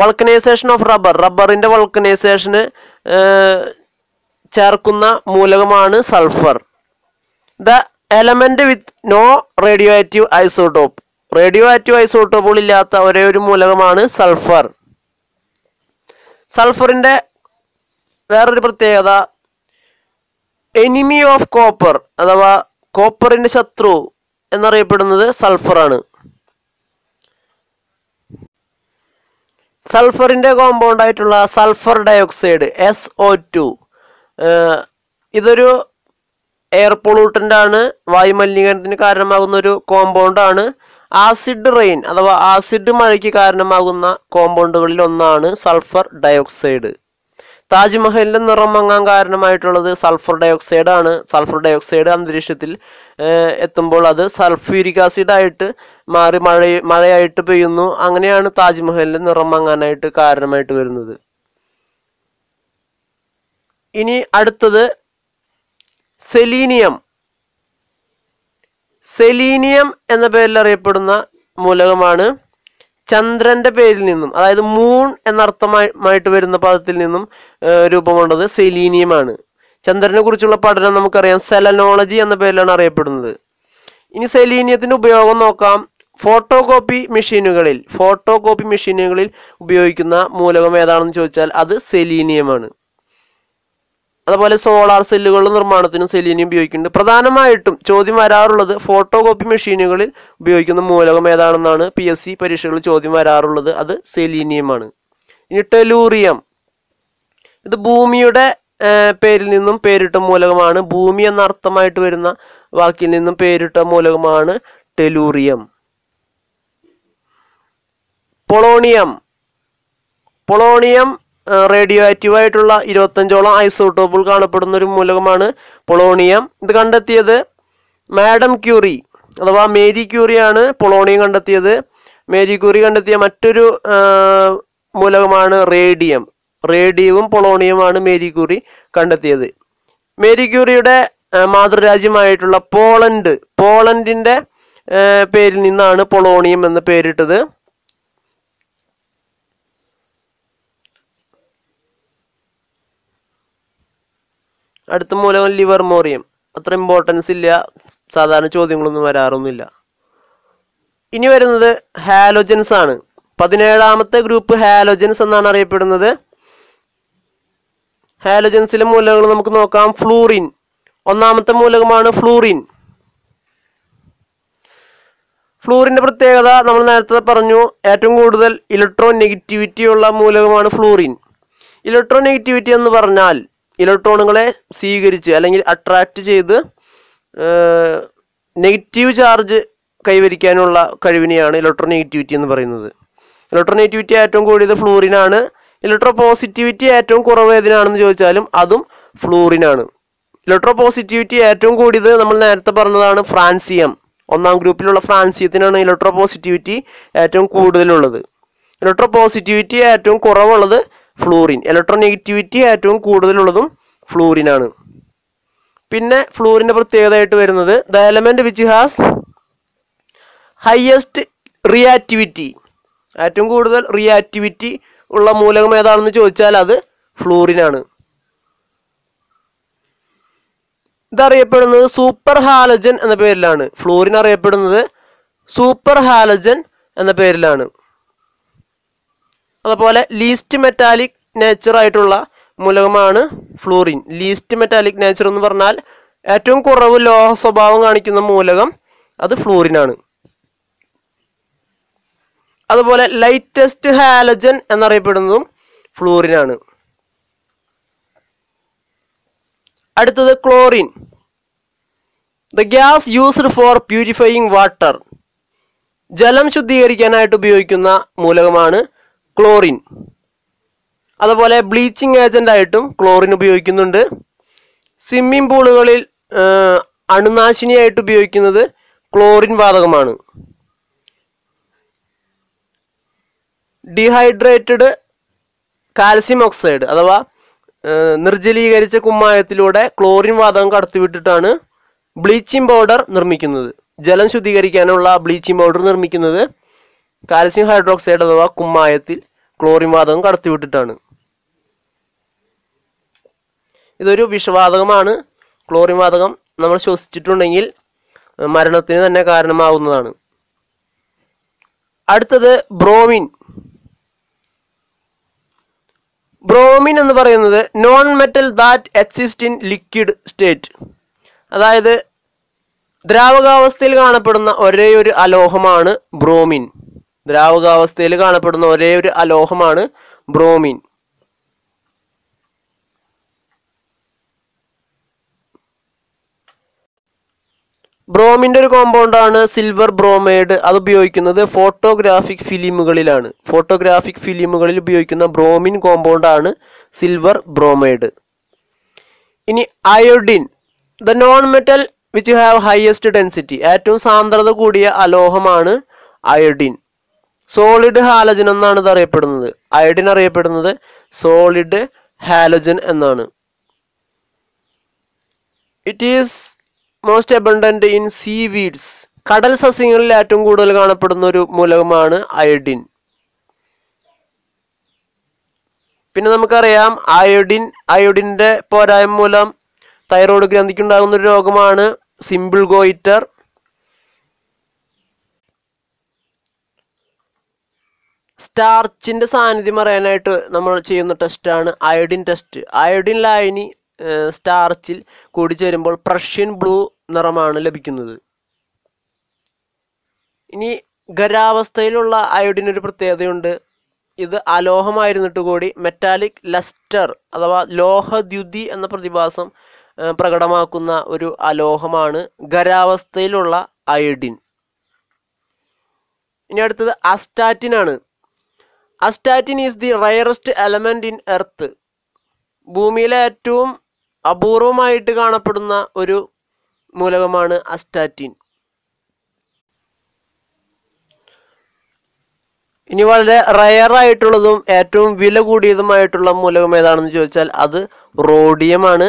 Vulcanisation of rubber. റബ്ബറിന്റെ വൾക്കനൈസേഷന് ചേർക്കുന്ന മൂലകമാണ് sulphur. The element with no radioactive isotope radioactive ഐസോട്ടോപ്പുകൾ ഇല്ലാത്ത ഒരേ ഒരു മൂലകമാണ് സൾഫർ. സൾഫറിന്റെ വേറൊരു പ്രത്യേകത എനിമി ഓഫ് കോപ്പർ അഥവാ കോപ്പറിന്റെ ശത്രു എന്നറിയപ്പെടുന്നത് സൾഫറാണ് സൾഫറിന്റെ കോമ്പൗണ്ട് ആയിട്ടുള്ള sulphur dioxide S O two ഇതൊരു എയർ പൊളൂട്ടന്റ് ആണ് വായുമലിനീകരണത്തിന് കാരണമാകുന്ന ഒരു കോമ്പൗണ്ട് ആണ്. ആസിഡ് റെയിൻ അഥവാ ആസിഡ് മഴയ്ക്ക് കാരണമാകുന്ന കോമ്പൗണ്ടുകളിൽ ഒന്നാണ് സൾഫർ ഡയോക്സൈഡ്. താജ്മഹലിന്റെ നിറം മങ്ങാൻ കാരണമായിട്ടുള്ളത് സൾഫർ ഡയോക്സൈഡ് ആണ്. സൾഫർ ഡയോക്സൈഡ് അന്തരീക്ഷത്തിൽ എത്തുമ്പോൾ അത് സൾഫ്യൂരിക് ആസിഡ് ആയിട്ട് മാറി മഴ മഴയായിട്ട് പെയ്യുന്നു. അങ്ങനെയാണ് താജ്മഹലിന്റെ നിറം മങ്ങാനായിട്ട് കാരണമായിട്ട് വരുന്നത്. ഇനി അടുത്തത് സെലീനിയം. സെലീനിയം എന്ന പേരിൽ അറിയപ്പെടുന്ന മൂലകമാണ് ചന്ദ്രന്റെ പേരിൽ നിന്നും അതായത് മൂൺ എന്നർത്ഥമായിട്ട് വരുന്ന പദത്തിൽ നിന്നും രൂപം കൊണ്ടത് സെലീനിയമാണ് ചന്ദ്രനെ കുറിച്ചുള്ള പഠനം നമുക്കറിയാം. സെലനോളജി എന്ന പേരിലാണ് അറിയപ്പെടുന്നത്. ഇനി സെലീനിയത്തിന്റെ ഉപയോഗം നോക്കാം. ഫോട്ടോ കോപ്പി മെഷീനുകളിൽ ഫോട്ടോ കോപ്പി മെഷീനുകളിൽ ഉപയോഗിക്കുന്ന മൂലകം ഏതാണെന്ന് ചോദിച്ചാൽ അത് സെലീനിയമാണ് അതുപോലെ സോളാർ സെല്ലുകളുടെ നിർമ്മാണത്തിനും സെലീനിയം ഉപയോഗിക്കുന്നുണ്ട്. പ്രധാനമായിട്ടും ചോദ്യം വരാറുള്ളത് ഫോട്ടോ കോപ്പി മെഷീനുകളിൽ ഉപയോഗിക്കുന്ന മൂലകം ഏതാണെന്നാണ്. പി എസ് സി പരീക്ഷകളിൽ ചോദ്യം വരാറുള്ളത്. അത് സെലീനിയമാണ് ഇനി ടെലൂറിയം ഇത് ഭൂമിയുടെ പേരിൽ നിന്നും പേരിട്ട മൂലകമാണ്. ഭൂമി എന്ന അർത്ഥമായിട്ട് വരുന്ന വാക്കിൽ നിന്നും പേരിട്ട മൂലകമാണ് tellurium polonium polonium radioactive ആയിട്ടുള്ള ഇരുപത്തഞ്ചോളം ഐസോട്ടോപ്പുകൾ കാണപ്പെടുന്ന ഒരു മൂലകമാണ് പൊളോണിയം ഇത് കണ്ടെത്തിയത് മാഡം ക്യൂറി അഥവാ മേരി ക്യൂറിയാണ് പൊളോണിയം കണ്ടെത്തിയത്. മേരി ക്യൂറി കണ്ടെത്തിയ മറ്റൊരു മൂലകമാണ് റേഡിയം റേഡിയവും പൊളോണിയുമാണ് മേരി ക്യൂറി കണ്ടെത്തിയത്. മേരി ക്യൂറിയുടെ മാതൃരാജ്യമായിട്ടുള്ള പോളണ്ട് പോളണ്ടിന്റെ പേരിൽ നിന്നാണ് പൊളോണിയം എന്ന് പേരിട്ടത്. അടുത്ത മൂലകം ലിവർമോറിയം അത്ര ഇമ്പോർട്ടൻസ് ഇല്ല. സാധാരണ ചോദ്യങ്ങളൊന്നും വരാറൊന്നുമില്ല. ഇനി വരുന്നത് ഹാലോജൻസ് ആണ്. പതിനേഴാമത്തെ ഗ്രൂപ്പ് ഹാലോജൻസ് എന്നാണ് അറിയപ്പെടുന്നത്. ഹാലോജൻസിലെ മൂലകങ്ങൾ നമുക്ക് നോക്കാം. ഫ്ലൂറിൻ ഒന്നാമത്തെ മൂലകമാണ് ഫ്ലൂറിൻ ഫ്ലൂറിന്റെ പ്രത്യേകത നമ്മൾ നേരത്തെ പറഞ്ഞു. ഏറ്റവും കൂടുതൽ ഇലക്ട്രോൺ നെഗറ്റിവിറ്റി ഉള്ള മൂലകമാണ് ഫ്ലൂറിൻ ഇലക്ട്രോൺ നെഗറ്റിവിറ്റി എന്ന് പറഞ്ഞാൽ ഇലക്ട്രോണുകളെ സ്വീകരിച്ച് അല്ലെങ്കിൽ അട്രാക്റ്റ് ചെയ്ത് നെഗറ്റീവ് ചാർജ് കൈവരിക്കാനുള്ള കഴിവിനെയാണ് ഇലക്ട്രോ നെഗറ്റിവിറ്റി എന്ന് പറയുന്നത്. ഇലക്ട്രോ നെഗറ്റിവിറ്റി ഏറ്റവും കൂടിയത് ഫ്ലൂറിനാണ് ഇലക്ട്രോ പോസിറ്റിവിറ്റി ഏറ്റവും കുറവ് ഏതിനാണെന്ന് ചോദിച്ചാലും അതും ഫ്ലൂറിനാണ് ഇലക്ട്രോ പോസിറ്റിവിറ്റി ഏറ്റവും കൂടിയത് നമ്മൾ നേരത്തെ പറഞ്ഞതാണ് ഫ്രാൻസിയം. ഒന്നാം ഗ്രൂപ്പിലുള്ള ഫ്രാൻസിയത്തിനാണ് ഇലക്ട്രോ പോസിറ്റിവിറ്റി ഏറ്റവും കൂടുതലുള്ളത്. ഇലക്ട്രോ പോസിറ്റിവിറ്റി ഏറ്റവും കുറവുള്ളത് ഫ്ലൂറിൻ. ഇലക്ട്രോനെഗറ്റിവിറ്റി ഏറ്റവും കൂടുതലുള്ളതും ഫ്ലൂറിൻ ആണ് പിന്നെ ഫ്ലൂറിന്റെ പ്രത്യേകതയായിട്ട് വരുന്നത് the element which has highest reactivity ഏറ്റവും കൂടുതൽ റിയാക്ടിവിറ്റി ഉള്ള മൂലകം ഏതാണെന്ന് ചോദിച്ചാൽ അത് ഫ്ലൂറിനാണ്. ഇതറിയപ്പെടുന്നത് സൂപ്പർ ഹാലജൻ എന്ന പേരിലാണ്. ഫ്ലൂറിൻ അറിയപ്പെടുന്നത് സൂപ്പർ ഹാലജൻ എന്ന പേരിലാണ്. അതുപോലെ ലീസ്റ്റ് മെറ്റാലിക് നേച്ചർ ആയിട്ടുള്ള മൂലകമാണ് ഫ്ലൂറിൻ ലീസ്റ്റ് മെറ്റാലിക് നേച്ചർ എന്ന് പറഞ്ഞാൽ ഏറ്റവും കുറവ് ലോഹ സ്വഭാവം കാണിക്കുന്ന മൂലകം അത് ഫ്ലൂറിനാണ് അതുപോലെ ലൈറ്റസ്റ്റ് ഹാലജൻ എന്നറിയപ്പെടുന്നതും ഫ്ലൂറിനാണ് അടുത്തത് chlorine the gas used for purifying water ജലം ശുദ്ധീകരിക്കാനായിട്ട് ഉപയോഗിക്കുന്ന മൂലകമാണ് ക്ലോറിൻ. അതുപോലെ ബ്ലീച്ചിങ് ഏജന്റ് ആയിട്ടും ക്ലോറിൻ ഉപയോഗിക്കുന്നുണ്ട്. സ്വിമ്മിംഗ് പൂളുകളിൽ അണുനാശിനിയായിട്ട് ഉപയോഗിക്കുന്നത് ക്ലോറിൻ വാതകമാണ്. ഡീഹൈഡ്രേറ്റഡ് കാൽസ്യം ഓക്സൈഡ് അഥവാ നിർജലീകരിച്ച കുമ്മായത്തിലൂടെ ക്ലോറിൻ വാതകം കടത്തിവിട്ടിട്ടാണ് ബ്ലീച്ചിങ് പൗഡർ നിർമ്മിക്കുന്നത്. ജലം ശുദ്ധീകരിക്കാനുള്ള ബ്ലീച്ചിങ് പൗഡർ നിർമ്മിക്കുന്നത് കാൽസ്യം ഹൈഡ്രോക്സൈഡ് അഥവാ കുമ്മായത്തിൽ ക്ലോറിൻ വാതകം കടത്തിവിട്ടിട്ടാണ്. ഇതൊരു വിഷവാതകമാണ്. ക്ലോറിൻ വാതകം നമ്മൾ ശ്വസിച്ചിട്ടുണ്ടെങ്കിൽ മരണത്തിന് തന്നെ കാരണമാവുന്നതാണ്. അടുത്തത് ബ്രോമിൻ. ബ്രോമിൻ എന്ന് പറയുന്നത് non metal that exist in liquid state അതായത് ദ്രാവകാവസ്ഥയിൽ കാണപ്പെടുന്ന ഒരേ ഒരു അലോഹമാണ് ബ്രോമിൻ. ദ്രാവകാവസ്ഥയിൽ കാണപ്പെടുന്ന ഒരേ ഒരു അലോഹമാണ് ബ്രോമിൻ. ബ്രോമിന്റെ ഒരു കോമ്പൗണ്ടാണ് സിൽവർ ബ്രോമൈഡ്. അത് ഉപയോഗിക്കുന്നത് ഫോട്ടോഗ്രാഫിക് ഫിലിമുകളിലാണ്. ഫോട്ടോഗ്രാഫിക് ഫിലിമുകളിൽ ഉപയോഗിക്കുന്ന ബ്രോമിൻ കോമ്പൗണ്ടാണ് സിൽവർ ബ്രോമൈഡ്. ഇനി iodine. The non metal which have highest density. ഏറ്റവും സാന്ദ്രത കൂടിയ അലോഹമാണ് അയോഡിൻ. സോളിഡ് ഹാലജൻ എന്നാണ് ഇത് അറിയപ്പെടുന്നത്. അയഡിൻ അറിയപ്പെടുന്നത് സോളിഡ് ഹാലജൻ എന്നാണ്. It is most abundant in seaweeds കടൽ സസ്യങ്ങളിൽ ഏറ്റവും കൂടുതൽ കാണപ്പെടുന്ന ഒരു മൂലകമാണ് അയഡിൻ. പിന്നെ നമുക്കറിയാം അയോഡിൻ അയോഡിന്റെ പോരായ്മ മൂലം തൈറോയ്ഡ് ഗ്രന്ഥിക്കുണ്ടാകുന്ന ഒരു രോഗമാണ് സിമ്പിൾ ഗോയിറ്റർ. സ്റ്റാർച്ചിന്റെ സാന്നിധ്യം അറിയാനായിട്ട് നമ്മൾ ചെയ്യുന്ന ടെസ്റ്റാണ് അയോഡിൻ ടെസ്റ്റ്. അയോഡിൻ ലായനി സ്റ്റാർച്ചിൽ കൂടി ചേരുമ്പോൾ പ്രഷ്യൻ ബ്ലൂ നിറമാണ് ലഭിക്കുന്നത്. ഇനി ഖരാവസ്ഥയിലുള്ള അയോഡിൻ ഒരു പ്രത്യേകതയുണ്ട്. ഇത് അലോഹമായിരുന്നിട്ട് കൂടി മെറ്റാലിക് ലസ്റ്റർ അഥവാ ലോഹദ്യുതി എന്ന പ്രതിഭാസം പ്രകടമാക്കുന്ന ഒരു അലോഹമാണ് ഖരാവസ്ഥയിലുള്ള അയോഡിൻ. ഇനി അടുത്തത് അസ്റ്റാറ്റിൻ ആണ് astatine is the rarest element in earth ഭൂമിയിലെ ഏറ്റവും അപൂർവമായിട്ട് കാണപ്പെടുന്ന ഒരു മൂലകമാണ് അസ്റ്റാറ്റിൻ ഇനി വളരെ റയർ ആയിട്ടുള്ളതും ഏറ്റവും വില കൂടിയതുമായിട്ടുള്ള മൂലകം ഏതാണെന്ന് ചോദിച്ചാൽ അത് റോഡിയമാണ്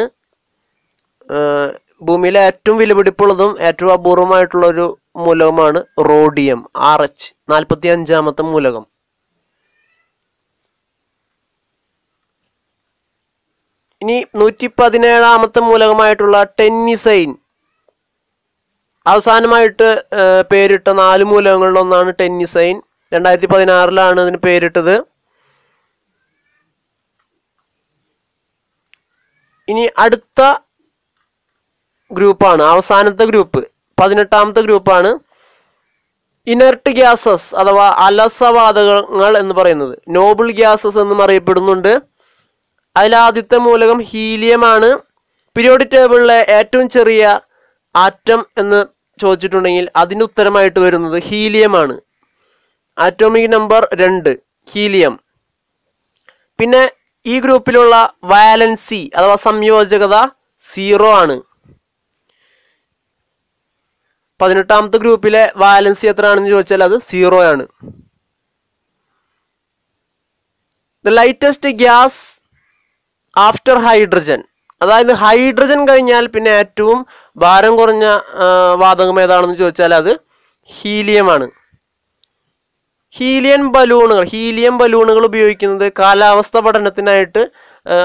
ഭൂമിയിലെ ഏറ്റവും വിലപിടിപ്പുള്ളതും ഏറ്റവും അപൂർവമായിട്ടുള്ള ഒരു മൂലകമാണ് റോഡിയം ആർ എച്ച് നാൽപ്പത്തി അഞ്ചാമത്തെ മൂലകം. ഇനി നൂറ്റി പതിനേഴാമത്തെ മൂലകമായിട്ടുള്ള ടെന്നിസൈൻ. അവസാനമായിട്ട് പേരിട്ട നാല് മൂലകങ്ങളിൽ ഒന്നാണ് ടെന്നിസൈൻ. രണ്ടായിരത്തി പതിനാറിലാണ് ഇതിന് പേരിട്ടത്. ഇനി അടുത്ത ഗ്രൂപ്പാണ് അവസാനത്തെ ഗ്രൂപ്പ് പതിനെട്ടാമത്തെ ഗ്രൂപ്പാണ് ഇനർട്ട് ഗ്യാസസ് അഥവാ അലസവാതകങ്ങൾ എന്ന് പറയുന്നത്. നോബിൾ ഗ്യാസസ് എന്നും അറിയപ്പെടുന്നുണ്ട്. അതിലാദ്യത്തെ മൂലകം ഹീലിയമാണ്. പീരിയോഡിക് ടേബിളിലെ ഏറ്റവും ചെറിയ ആറ്റം എന്ന് ചോദിച്ചിട്ടുണ്ടെങ്കിൽ അതിന് ഉത്തരമായിട്ട് വരുന്നത് ഹീലിയമാണ്. ആറ്റോമിക് നമ്പർ രണ്ട് ഹീലിയം. പിന്നെ ഈ ഗ്രൂപ്പിലുള്ള വയലൻസി അഥവാ സംയോജകത സീറോ ആണ്. പതിനെട്ടാമത്തെ ഗ്രൂപ്പിലെ വാലൻസി എത്രയാണെന്ന് ചോദിച്ചാൽ അത് സീറോ ആണ്. The lightest gas after hydrogen അതായത് ഹൈഡ്രജൻ കഴിഞ്ഞാൽ പിന്നെ ഏറ്റവും ഭാരം കുറഞ്ഞ വാതകം ഏതാണെന്ന് ചോദിച്ചാൽ അത് ഹീലിയമാണ്. ഹീലിയൻ ബലൂണുകൾ ഹീലിയം ബലൂണുകൾ ഉപയോഗിക്കുന്നത് കാലാവസ്ഥ പഠനത്തിനായിട്ട്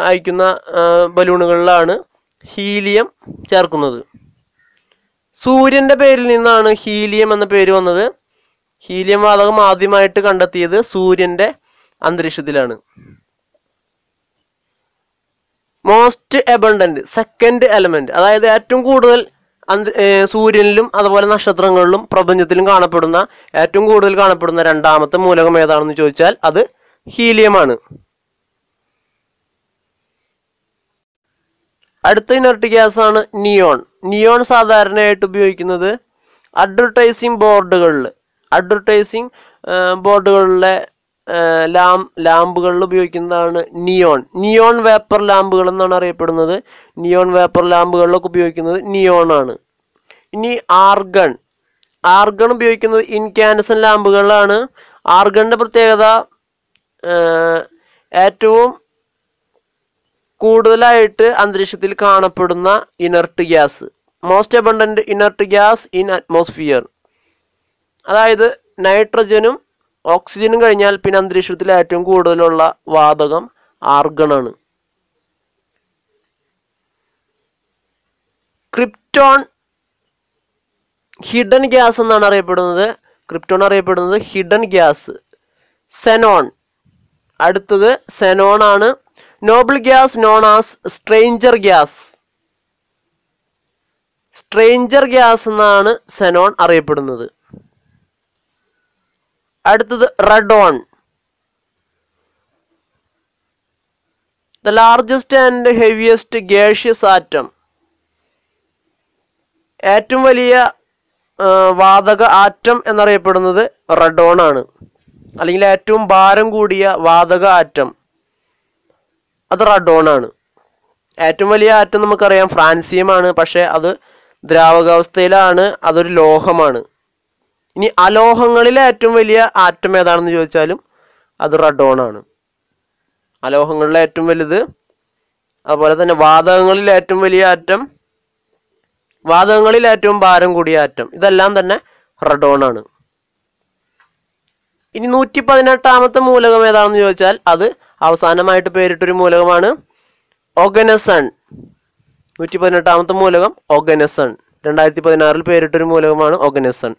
അയക്കുന്ന ബലൂണുകളിലാണ് ഹീലിയം ചേർക്കുന്നത്. സൂര്യന്റെ പേരിൽ നിന്നാണ് ഹീലിയം എന്ന പേര് വന്നത്. ഹീലിയം വാതകം ആദ്യമായിട്ട് കണ്ടെത്തിയത് സൂര്യന്റെ അന്തരീക്ഷത്തിലാണ്. മോസ്റ്റ് എബണ്ടന്റ് സെക്കൻഡ് എലമെന്റ് അതായത് ഏറ്റവും കൂടുതൽ സൂര്യനിലും അതുപോലെ നക്ഷത്രങ്ങളിലും പ്രപഞ്ചത്തിലും കാണപ്പെടുന്ന ഏറ്റവും കൂടുതൽ കാണപ്പെടുന്ന രണ്ടാമത്തെ മൂലകം ഏതാണെന്ന് ചോദിച്ചാൽ അത് ഹീലിയമാണ്. അടുത്ത ഇനർട്ട് ആണ് നിയോൺ നിയോൺ സാധാരണയായിട്ട് ഉപയോഗിക്കുന്നത് അഡ്വർടൈസിങ് ബോർഡുകളിൽ അഡ്വർടൈസിങ് ബോർഡുകളിലെ ലാം ലാമ്പുകളിൽ ഉപയോഗിക്കുന്നതാണ് നിയോൺ. നിയോൺ വേപ്പർ ലാമ്പുകൾ എന്നാണ് അറിയപ്പെടുന്നത്. നിയോൺ വേപ്പർ ലാമ്പുകളിലൊക്കെ ഉപയോഗിക്കുന്നത് നിയോൺ ആണ്. ഇനി ആർഗൺ. ആർഗൺ ഉപയോഗിക്കുന്നത് ഇൻകാൻസൻ ലാമ്പുകളിലാണ്. ആർഗണിന്റെ പ്രത്യേകത ഏറ്റവും കൂടുതലായിട്ട് അന്തരീക്ഷത്തിൽ കാണപ്പെടുന്ന inert gas most abundant inert gas in atmosphere അതായത് നൈട്രജനും ഓക്സിജനും കഴിഞ്ഞാൽ പിന്നെ അന്തരീക്ഷത്തിൽ ഏറ്റവും കൂടുതലുള്ള വാതകം ആർഗണാണ്. ക്രിപ്റ്റോൺ ഹിഡൻ ഗ്യാസ് എന്നാണ് അറിയപ്പെടുന്നത്. ക്രിപ്റ്റോൺ അറിയപ്പെടുന്നത് ഹിഡൻ ഗ്യാസ്. സെനോൺ. അടുത്തത് സെനോൺ ആണ് noble gas known as stranger gas. Stranger gas എന്നാണ് സെനോൺ അറിയപ്പെടുന്നത്. അടുത്തത് radon the largest and heaviest gaseous atom ഏറ്റവും വലിയ വാതക ആറ്റം എന്നറിയപ്പെടുന്നത് റഡോൺ ആണ്. അല്ലെങ്കിൽ ഏറ്റവും ഭാരം കൂടിയ വാതക ആറ്റം അത് റഡോൺ ആണ്. ഏറ്റവും വലിയ ആറ്റം നമുക്കറിയാം ഫ്രാൻസിയമാണ്. പക്ഷേ അത് ദ്രാവകാവസ്ഥയിലാണ് അതൊരു ലോഹമാണ്. ഇനി അലോഹങ്ങളിലെ ഏറ്റവും വലിയ ആറ്റം ഏതാണെന്ന് ചോദിച്ചാലും അത് റഡോൺ ആണ്. അലോഹങ്ങളിലെ ഏറ്റവും വലുത് അതുപോലെ തന്നെ വാതകങ്ങളിൽ ഏറ്റവും വലിയ ആറ്റം വാതകങ്ങളിൽ ഏറ്റവും ഭാരം കൂടിയ ആറ്റം ഇതെല്ലാം തന്നെ റഡോൺ ആണ്. ഇനി നൂറ്റി പതിനെട്ടാമത്തെ മൂലകം ഏതാണെന്ന് ചോദിച്ചാൽ അത് അവസാനമായിട്ട് പേരിട്ടൊരു മൂലകമാണ് ഒഗനസൺ നൂറ്റി പതിനെട്ടാമത്തെ മൂലകം ഒഗനസൺ രണ്ടായിരത്തി പതിനാറിൽ പേരിട്ടൊരു മൂലകമാണ് ഓഗനസൺ.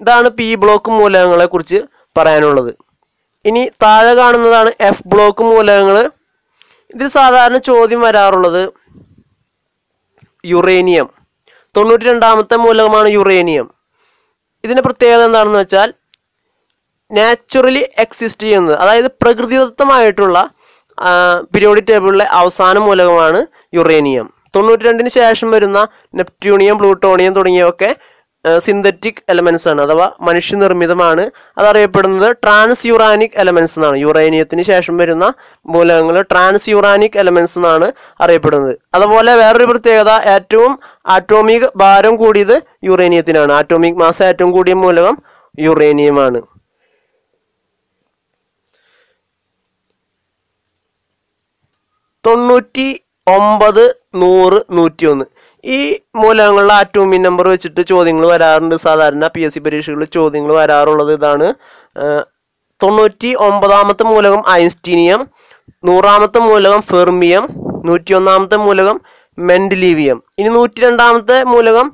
ഇതാണ് പി ബ്ലോക്ക് മൂലകങ്ങളെ കുറിച്ച് പറയാനുള്ളത്. ഇനി താഴെ കാണുന്നതാണ് എഫ് ബ്ലോക്ക് മൂലകങ്ങൾ ഇതിൽ സാധാരണ ചോദ്യം വരാറുള്ളത് യുറേനിയം തൊണ്ണൂറ്റി രണ്ടാമത്തെ മൂലകമാണ് യുറേനിയം ഇതിന്റെ പ്രത്യേകത എന്താണെന്ന് വെച്ചാൽ നാച്ചുറലി എക്സിസ്റ്റ് ചെയ്യുന്നത് അതായത് പ്രകൃതിദത്തമായിട്ടുള്ള പീരിയോഡിക് ടേബിളിലെ അവസാന മൂലകമാണ് യുറേനിയം തൊണ്ണൂറ്റി രണ്ടിന് ശേഷം വരുന്ന നെപ്റ്റ്യൂണിയം പ്ലൂട്ടോണിയം തുടങ്ങിയവയൊക്കെ സിന്തറ്റിക് എലമെന്റ്സ് ആണ് അഥവാ മനുഷ്യനിർമ്മിതമാണ്. അതറിയപ്പെടുന്നത് ട്രാൻസ് യുറാനിക് എലമെന്റ്സ് എന്നാണ്. യുറേനിയത്തിന് ശേഷം വരുന്ന മൂലകങ്ങൾ ട്രാൻസ് യുറാനിക് എലമെന്റ്സ് എന്നാണ് അറിയപ്പെടുന്നത്. അതുപോലെ വേറൊരു പ്രത്യേകത ഏറ്റവും ആറ്റോമിക് ഭാരം കൂടിയത് യുറേനിയത്തിനാണ് ആറ്റോമിക് മാസം ഏറ്റവും കൂടിയ മൂലകം യുറേനിയമാണ് തൊണ്ണൂറ്റി ഒമ്പത് നൂറ് നൂറ്റി ഒന്ന് ഈ മൂലകങ്ങളുടെ ആറ്റോമിക് നമ്പർ വെച്ചിട്ട് ചോദ്യങ്ങൾ വരാറുണ്ട്. സാധാരണ പി എസ് സി പരീക്ഷകളിൽ ചോദ്യങ്ങൾ വരാറുള്ളത് ഇതാണ്. തൊണ്ണൂറ്റി ഒമ്പതാമത്തെ മൂലകം ഐൻസ്റ്റീനിയം നൂറാമത്തെ മൂലകം ഫെർമിയം നൂറ്റി ഒന്നാമത്തെ മൂലകം മെൻഡലീവിയം. ഇനി നൂറ്റി രണ്ടാമത്തെ മൂലകം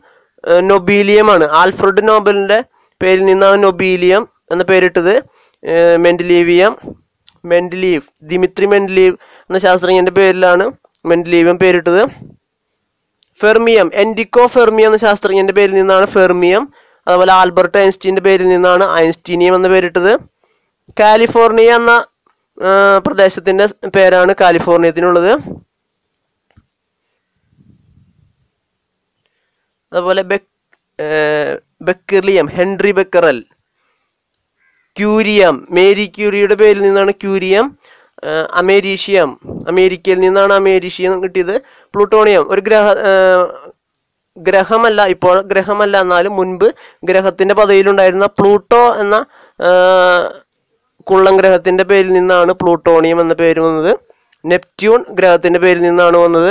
നൊബീലിയം നൊബീലിയമാണ്. ആൽഫ്രഡ് നോബലിന്റെ പേരിൽ നിന്നാണ് നൊബീലിയം എന്ന പേരിട്ടത്. മെൻഡലീവിയം മെൻഡലീവ് ദിമിത്രി മെൻഡലീവ് എന്ന ശാസ്ത്രജ്ഞന്റെ പേരിലാണ് മെൻഡലീവിയം പേരിട്ടത്. ഫെർമിയം എൻഡിക്കോ ഫെർമിയം എന്ന ശാസ്ത്രജ്ഞന്റെ പേരിൽ നിന്നാണ് ഫെർമിയം. അതുപോലെ ആൽബർട്ട് ഐൻസ്റ്റീന്റെ പേരിൽ നിന്നാണ് ഐൻസ്റ്റീനിയം എന്ന പേരിട്ടത്. കാലിഫോർണിയ എന്ന പ്രദേശത്തിന്റെ പേരാണ് കാലിഫോർണിയത്തിനുള്ളത്. അതുപോലെ beg berkelium Henri Becquerel. Curium Marie ക്യൂരിയുടെ പേരിൽ നിന്നാണ് ക്യൂരിയം. അമേരീഷ്യം. അമേരിക്കയിൽ നിന്നാണ് അമേരീഷ്യം കിട്ടിയത്. പ്ലൂട്ടോണിയം. ഒരു ഗ്രഹ ഗ്രഹമല്ല ഇപ്പോൾ ഗ്രഹമല്ല എന്നാലും മുൻപ് ഗ്രഹത്തിന്റെ പദവിയിലുണ്ടായിരുന്ന പ്ലൂട്ടോ എന്ന കുള്ളം കുള്ളൻ ഗ്രഹത്തിന്റെ പേരിൽ നിന്നാണ് പ്ലൂട്ടോണിയം എന്ന പേര് വന്നത്. നെപ്റ്റ്യൂൺ ഗ്രഹത്തിന്റെ പേരിൽ നിന്നാണ് വന്നത്.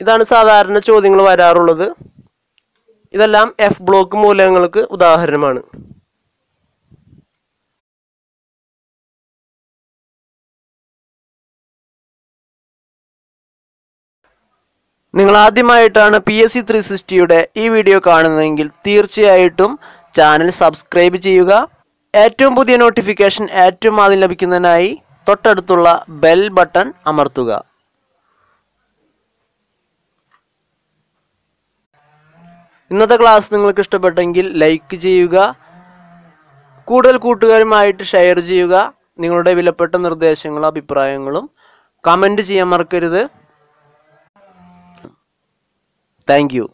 ഇതാണ് സാധാരണ ചോദ്യങ്ങൾ വരാറുള്ളത്. ഇതെല്ലാം എഫ് ബ്ലോക്ക് മൂലകങ്ങൾക്ക് ഉദാഹരണമാണ്. നിങ്ങൾ ആദ്യമായിട്ടാണ് പി എസ് സി ത്രീ സിക്സ്റ്റിയുടെ ഈ വീഡിയോ കാണുന്നതെങ്കിൽ തീർച്ചയായിട്ടും ചാനൽ സബ്സ്ക്രൈബ് ചെയ്യുക. ഏറ്റവും പുതിയ നോട്ടിഫിക്കേഷൻ ഏറ്റവും ആദ്യം ലഭിക്കുന്നതിനായി തൊട്ടടുത്തുള്ള ബെൽ ബട്ടൺ അമർത്തുക. ഇന്നത്തെ ക്ലാസ് നിങ്ങൾക്ക് ഇഷ്ടപ്പെട്ടെങ്കിൽ ലൈക്ക് ചെയ്യുക. കൂടുതൽ കൂട്ടുകാരുമായിട്ട് ഷെയർ ചെയ്യുക. നിങ്ങളുടെ വിലപ്പെട്ട നിർദ്ദേശങ്ങളും അഭിപ്രായങ്ങളും കമന്റ് ചെയ്യാൻ മറക്കരുത്. Thank you.